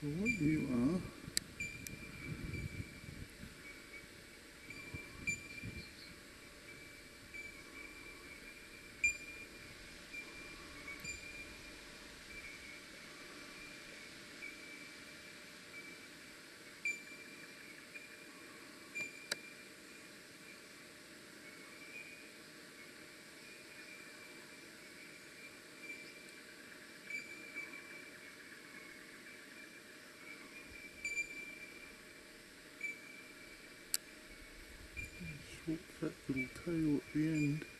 所以啊。Fat little tail at the end.